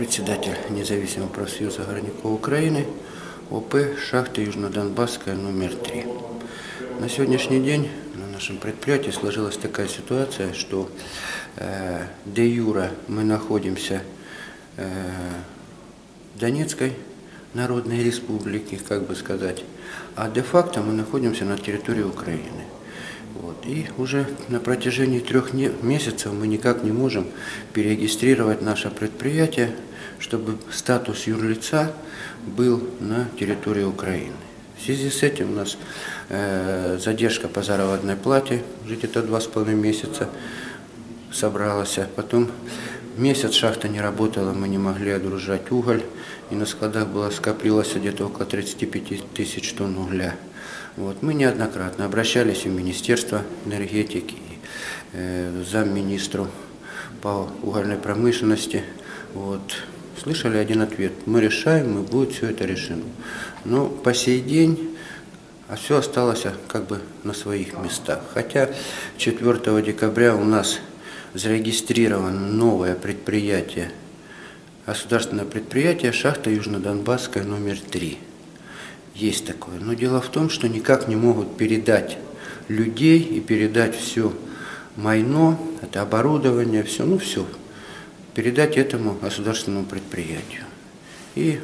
председатель независимого профсоюза горняков Украины, ОП «Шахта Южно-Донбасская номер 3». На сегодняшний день на нашем предприятии сложилась такая ситуация, что э, де юра мы находимся э, в Донецкой Народной Республике, как бы сказать, а де-факто мы находимся на территории Украины. Вот. И уже на протяжении трех месяцев мы никак не можем перерегистрировать наше предприятие, чтобы статус юрлица был на территории Украины. В связи с этим у нас э, задержка по заработной плате, уже где-то два с половиной месяца собралась. а Потом месяц шахта не работала, мы не могли отгружать уголь, и на складах было скопилось где-то около 35 тысяч тонн угля. Вот. Мы неоднократно обращались и в Министерство энергетики, и э, замминистру по угольной промышленности. Вот. Слышали один ответ. Мы решаем, мы будет все это решено. Но по сей день а все осталось а, как бы на своих местах. Хотя 4 декабря у нас зарегистрировано новое предприятие, государственное предприятие «Шахта Южно-Донбасская номер 3». Есть такое. Но дело в том, что никак не могут передать людей и передать все майно, это оборудование, все, ну все, передать этому государственному предприятию. И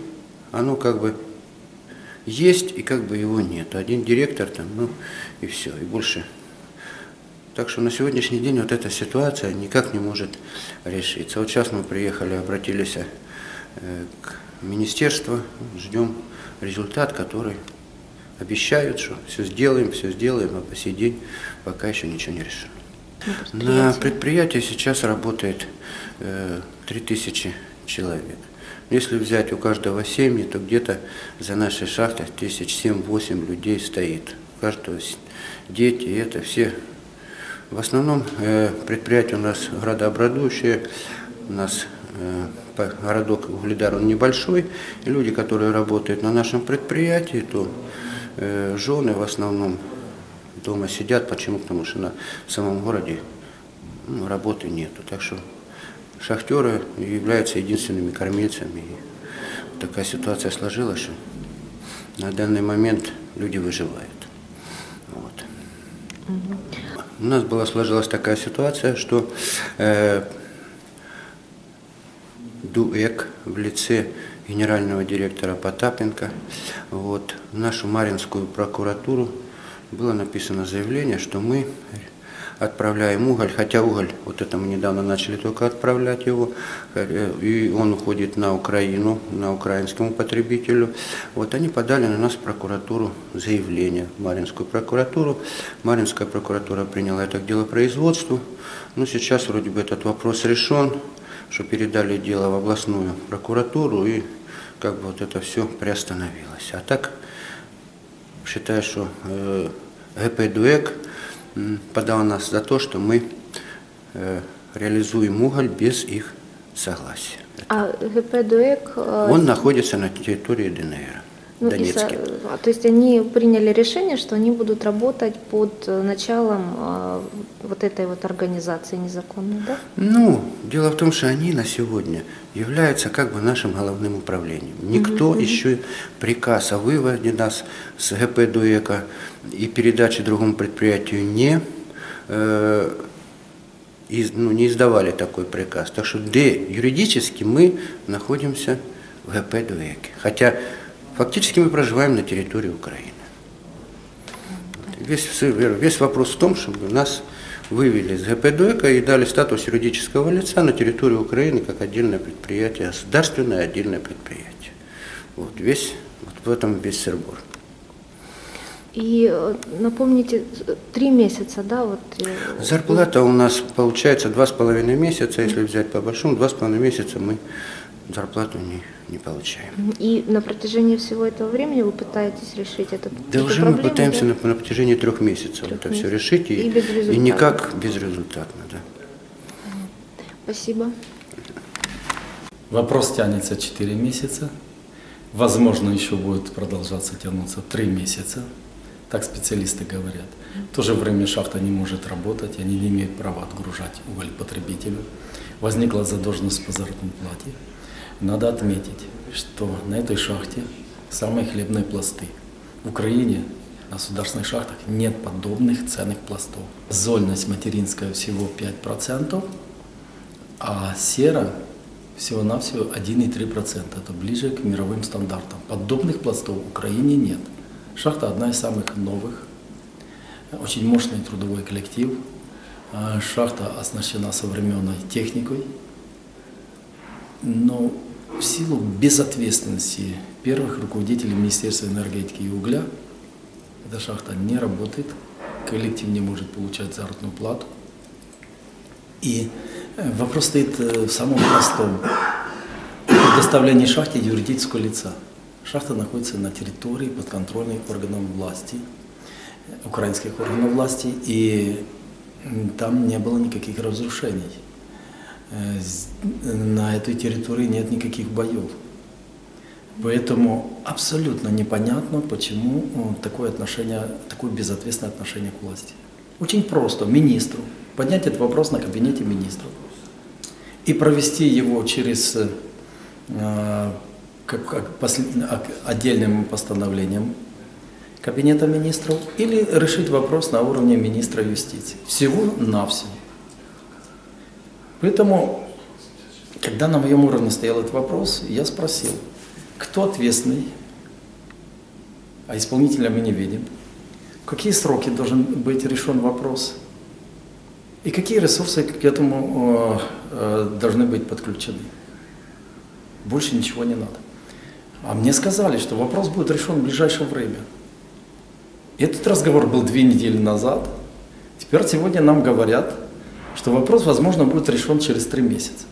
оно как бы есть, и как бы его нет. Один директор там, ну и все, и больше. Так что на сегодняшний день вот эта ситуация никак не может решиться. Вот сейчас мы приехали, обратились э, к министерству, ждем результат, который обещают, что все сделаем, все сделаем, а по сей день пока еще ничего не решено. На предприятии сейчас работает э, 3000 человек. Если взять у каждого семьи, то где-то за нашей шахтой тысяч семь-восемь людей стоит. У каждого дети, это все. В основном э, предприятие у нас градообразующее, у нас городок Угледар, он небольшой, люди, которые работают на нашем предприятии, то э, жены в основном дома сидят. Почему? Потому что на самом городе ну, работы нету. Так что шахтеры являются единственными кормильцами. И такая ситуация сложилась, что на данный момент люди выживают. Вот. У нас была сложилась такая ситуация, что э, ДУЭК в лице генерального директора Потапенко вот, в нашу Маринскую прокуратуру было написано заявление, что мы отправляем уголь, хотя уголь, вот это мы недавно начали только отправлять его, и он уходит на Украину, на украинскому потребителю. Вот они подали на нас в прокуратуру заявление, в Маринскую прокуратуру. Маринская прокуратура приняла это к делопроизводству. Ну, сейчас вроде бы этот вопрос решен, что передали дело в областную прокуратуру, и как бы вот это все приостановилось. А так, считаю, что э, ГП «Дуэк» подал нас за то, что мы э, реализуем уголь без их согласия. А ГП ДУЭК, э, Он находится на территории ДНР, ну, и Донецке. а, то есть они приняли решение, что они будут работать под э, началом э, вот этой вот организации незаконной, да? Ну, дело в том, что они на сегодня являются как бы нашим головным управлением. Никто еще приказ о выводе нас с ГП ДУЭКа и передаче другому предприятию не, э, из- ну, не издавали такой приказ. Так что де юридически мы находимся в ГП ДУЭКе. Хотя фактически мы проживаем на территории Украины. Весь, с- весь вопрос в том, чтобы нас вывели из ГПДК и дали статус юридического лица на территории Украины как отдельное предприятие, государственное отдельное предприятие. Вот весь, вот в этом весь сербор. И э, напомните, э, три месяца, да, вот. э, Зарплата у нас получается два с половиной месяца, если взять по большому, два с половиной месяца мы зарплату не, не получаем. И на протяжении всего этого времени вы пытаетесь решить этот, Да эту уже мы проблему, пытаемся да? на, на протяжении трех месяцев Трех это все месяцев. решить и, И безрезультатно. и никак безрезультатно. Да. Спасибо. Вопрос тянется 4 месяца. Возможно, еще будет продолжаться тянуться 3 месяца. Так специалисты говорят. В то же время шахта не может работать, они не имеют права отгружать уголь потребителю. Возникла задолженность по заработной плате. Надо отметить, что на этой шахте самые хлебные пласты. В Украине на государственных шахтах нет подобных ценных пластов. Зольность материнская всего 5%, а сера всего-навсего 1,3%. Это ближе к мировым стандартам. Подобных пластов в Украине нет. Шахта одна из самых новых. Очень мощный трудовой коллектив. А Шахта оснащена современной техникой. Но в силу безответственности первых руководителей Министерства энергетики и угля эта шахта не работает, коллектив не может получать заработную плату. И э, вопрос стоит э, в самом простом. Предоставление шахте юридического лица. Шахта находится на территории подконтрольной органам власти, украинских органов власти, и там не было никаких разрушений. Э, На этой территории нет никаких боев. Поэтому абсолютно непонятно, почему э, такое отношение, такое безответственное отношение к власти. Очень просто министру поднять этот вопрос на кабинете министров и провести его через э, как, как послед- ак- отдельным постановлением кабинета министров или решить вопрос на уровне министра юстиции. Всего-навсего. Поэтому, когда на моем уровне стоял этот вопрос, я спросил, кто ответственный, а исполнителя мы не видим, в какие сроки должен быть решен вопрос, и какие ресурсы к этому э, э, должны быть подключены. Больше ничего не надо. А мне сказали, что вопрос будет решен в ближайшее время. Этот разговор был две недели назад. Теперь сегодня нам говорят, что вопрос, возможно, будет решен через три месяца.